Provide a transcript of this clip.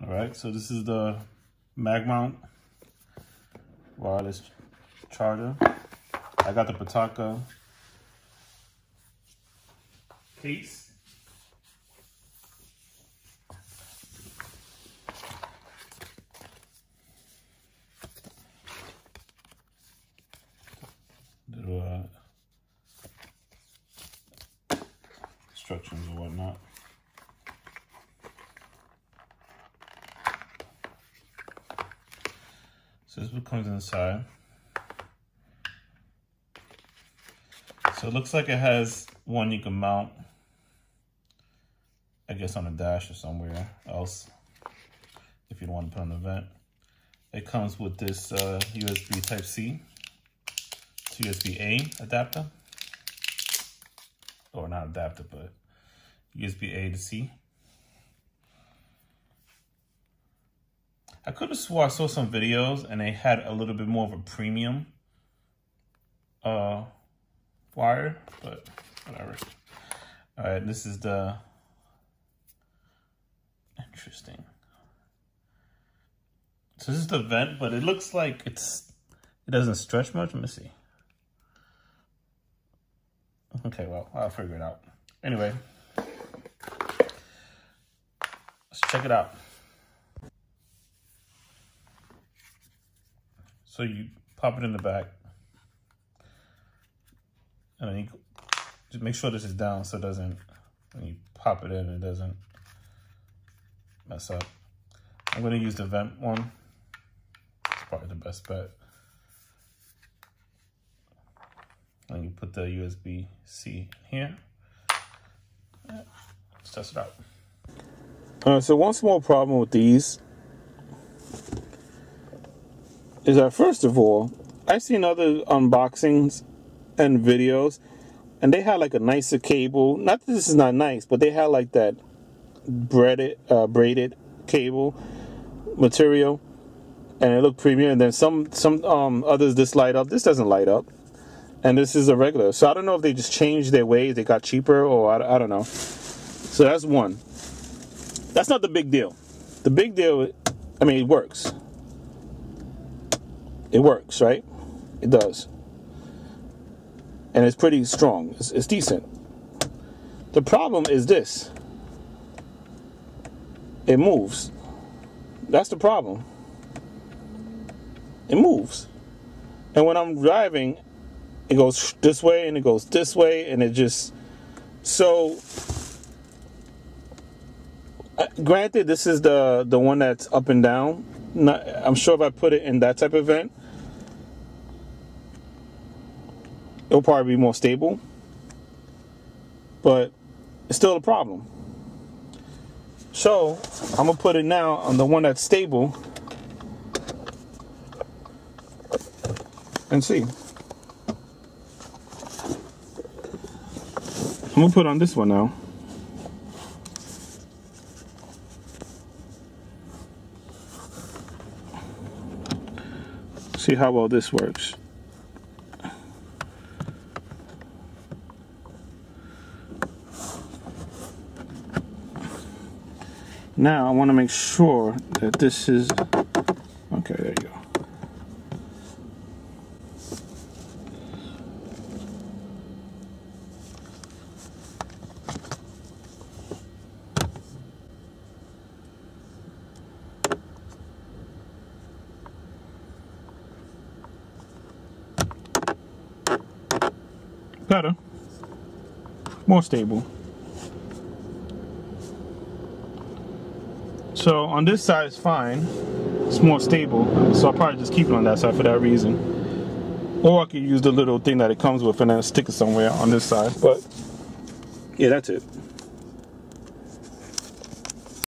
All right, so this is the mag mount wireless charger. I got the Pitaka case. Little uh, instructions or whatnot. So this comes inside. So it looks like it has one you can mount, I guess on a dash or somewhere else, if you don't want to put on the vent. It comes with this uh, USB Type-C to USB-A adapter. Or not adapter, but USB-A to C. I could have swore I saw some videos and they had a little bit more of a premium uh, wire, but whatever. All right, this is the interesting. So this is the vent, but it looks like it's it doesn't stretch much. Let me see. Okay, well, I'll figure it out. Anyway, let's check it out. So you pop it in the back. And then you just make sure this is down so it doesn't, when you pop it in, it doesn't mess up. I'm gonna use the vent one. It's probably the best bet. And you put the USB-C here. Let's test it out. All right, so one small problem with these is that first of all, I've seen other unboxings and videos, and they had like a nicer cable. Not that this is not nice, but they had like that braided, uh, braided cable material, and it looked premium. And then some some um, others this light up. This doesn't light up, and this is a regular. So I don't know if they just changed their ways. They got cheaper, or I, I don't know. So that's one. That's not the big deal. The big deal, I mean, it works it works, right? It does. And it's pretty strong. It's, it's decent. The problem is this. It moves. That's the problem. It moves. And when I'm driving, it goes this way and it goes this way and it just so uh, granted this is the the one that's up and down not, I'm sure if I put it in that type of vent, it'll probably be more stable. But it's still a problem. So I'm gonna put it now on the one that's stable and see. I'm gonna put on this one now. See how well this works. Now I want to make sure that this is, okay, there you go. Better, more stable. So on this side it's fine, it's more stable, so I'll probably just keep it on that side for that reason. Or I could use the little thing that it comes with and then stick it somewhere on this side, but yeah, that's it.